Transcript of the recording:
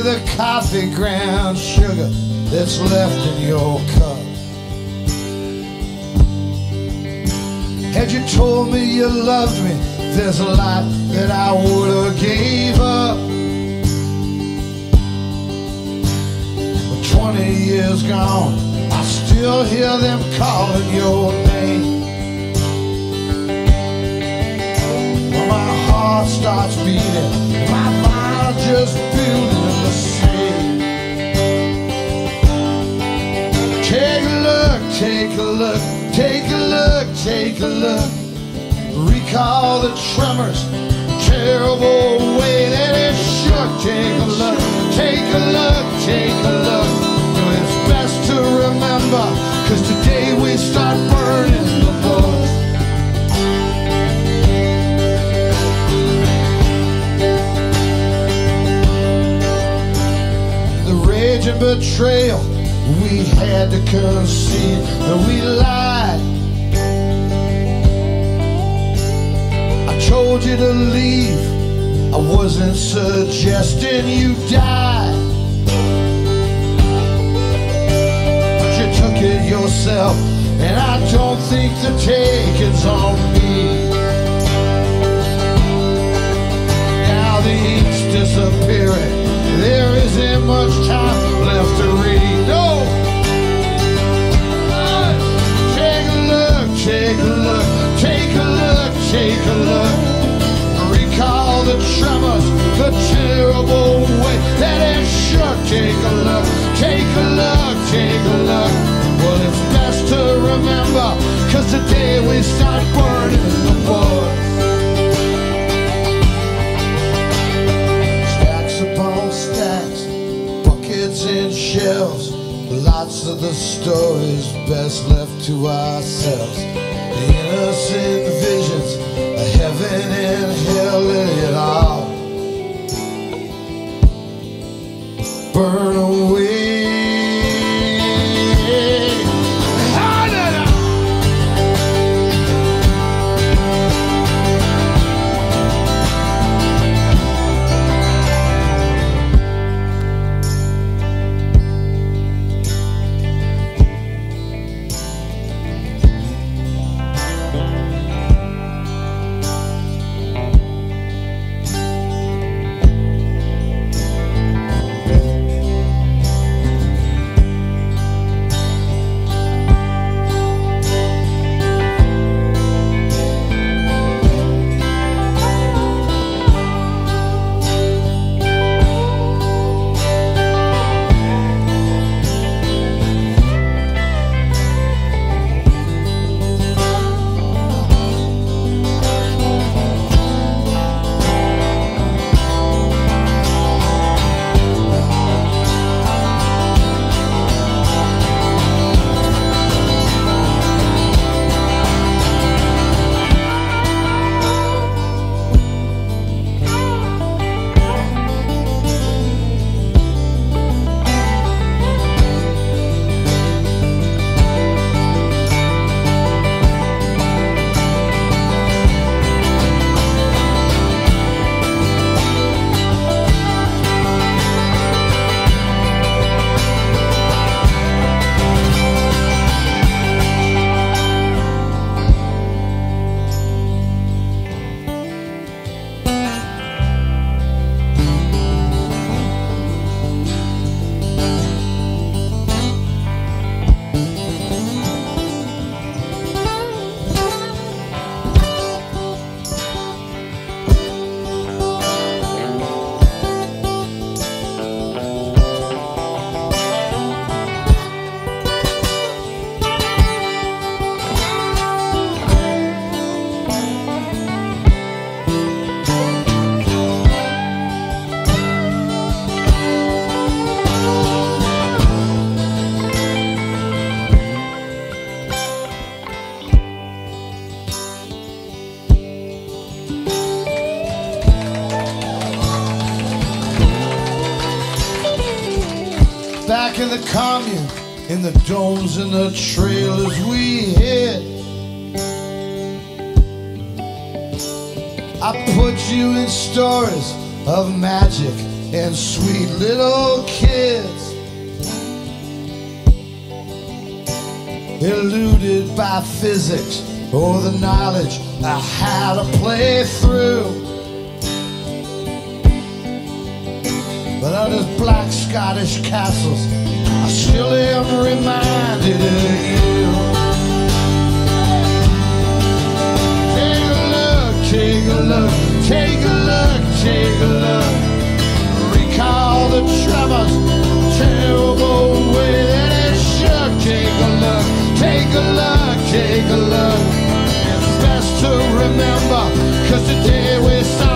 the coffee ground sugar that's left in your cup. Had you told me you loved me, there's a lot that I would have gave up. But 20 years gone, I still hear them calling your name. When my heart starts beating, my mind just building take a look, take a look, take a look. Recall the tremors, terrible way that it shook. Take a look, take a look, take a look. It's best to remember, cause today we start burning the book. the rage and betrayal we had to concede that we lied. I told you to leave. I wasn't suggesting you die. But you took it yourself, and I don't think the taking's on Lots of the stories best left to ourselves. The innocent visions of heaven and hell Back in the commune, in the domes and the trailers we hid. I put you in stories of magic and sweet little kids. Eluded by physics or the knowledge of how to play through. Of those black Scottish castles, I still am reminded of you. Take a look, take a look, take a look, take a look. Recall the tremors, terrible way that it shook. Take a look, take a look, take a look. It's best to remember, cause today we start